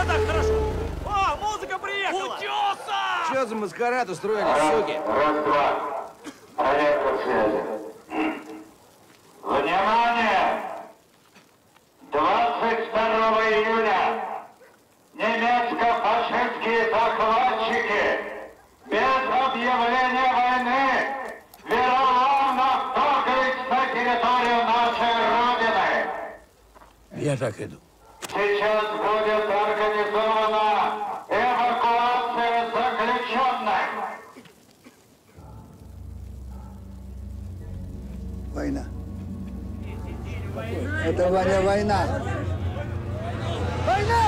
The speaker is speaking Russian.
чего так хорошо? О, музыка приехала! Утеса! Че за маскарад устроили, щуки? Раз, два. Проверка связи. Внимание! 22 июля немецко-фашистские захватчики без объявления войны вероломно вторглись на территорию нашей Родины. Я так иду. Сейчас будет Война. Это Варя война. Война!